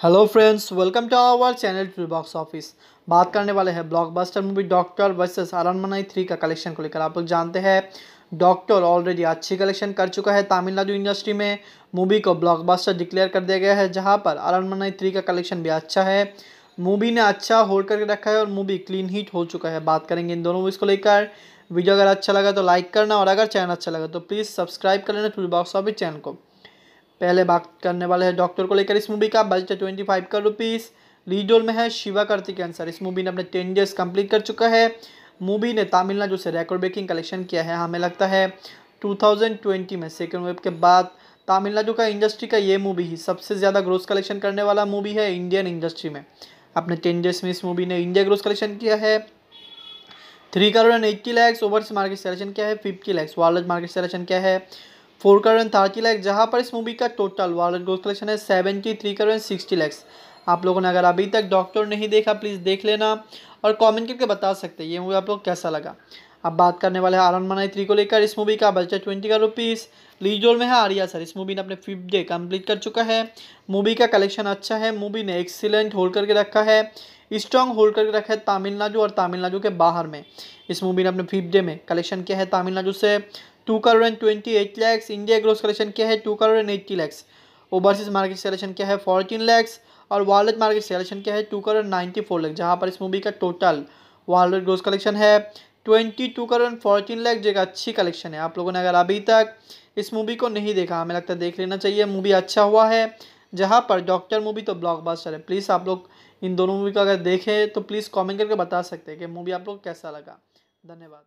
Hello friends welcome to our channel to box office बात करने वाले हैं blockbuster movie doctor versus Aranmanai three का कलेक्शन को लेकर। आप लोग जानते हैं डॉक्टर ऑलरेडी अच्छी कलेक्शन कर चुका है तमिलनाडु इंडस्ट्री में। मूवी को ब्लॉकबस्टर डिक्लेयर कर दिया गया है, जहाँ पर अरनमनाई थ्री का कलेक्शन भी अच्छा है। मूवी ने अच्छा होल्ड करके रखा है और मूवी क्लीन हिट हो चुका है। बात करेंगे इन दोनों मूवीज़ को लेकर। वीडियो अगर अच्छा लगा तो लाइक करना और अगर चैनल अच्छा लगा तो प्लीज़ सब्सक्राइब कर लेना टू बॉक्स ऑफ़िस चैनल को। पहले बात करने वाले हैं डॉक्टर को लेकर। इस मूवी का बजट है ट्वेंटी फाइव का रुपीज़ लीड रोल में है शिवा कार्तिकेयन सर इस मूवी ने अपने टेन डेज़ कंप्लीट कर चुका है। मूवी ने तमिलनाडु से रिकॉर्ड ब्रेकिंग कलेक्शन किया है। हमें लगता है 2020 में सेकेंड वेब के बाद तमिलनाडु का इंडस्ट्री का ये मूवी ही सबसे ज़्यादा ग्रोथ कलेक्शन करने वाला मूवी है इंडियन इंडस्ट्री में। अपने टेन डेज़ में इस मूवी ने इंडिया ग्रोथ कलेक्शन किया है। Three crore and eighty lakhs overseas market collection क्या है। Fifty lakhs world market collection क्या है। फोर करोड़ थर्टी लैक्स जहाँ पर इस मूवी का टोटल वर्ल्ड ग्रोथ कलेक्शन है seventy three crore sixty lakhs आप लोगों ने अगर अभी तक डॉक्टर नहीं देखा प्लीज़ देख लेना और कमेंट करके बता सकते हैं, ये मूवी आप लोग कैसा लगा। अब बात करने वाले हैं आरन मनाई थ्री को लेकर इस मूवी का। बजट ट्वेंटी का रुपीज़ लीड रोल में है आर्या सर। इस मूवी ने अपने फिफ्थ डे कंप्लीट कर चुका है। मूवी का कलेक्शन अच्छा है। मूवी ने एक्सीलेंट होल्ड करके रखा है। स्ट्रॉन्ग होल्ड करके रखा है तमिलनाडु और तमिलनाडु के बाहर में। इस मूवी ने अपने फिफ्थ डे में कलेक्शन किया है तमिलनाडु से। Two crore and twenty eight lakhs India gross collection क्या है? Two crore and eighty lakhs overseas market selection क्या है? फोर्टीन लैक्स और वर्ल्ड मार्केट सेलेक्शन क्या है? Two crore ninety four lakhs जहाँ पर इस मूवी का टोटल वर्ल्ड ग्रोस कलेक्शन है twenty two crore fourteen lakhs जो अच्छी कलेक्शन है। आप लोगों ने अगर अभी तक इस मूवी को नहीं देखा, हमें लगता है देख लेना चाहिए। मूवी अच्छा हुआ है। जहाँ पर डॉक्टर मूवी तो ब्लॉकबस्टर है। प्लीज़ आप लोग इन दोनों मूवी को अगर देखें तो प्लीज़ कमेंट करके बता सकते हैं कि मूवी आप लोग कैसा लगा। धन्यवाद।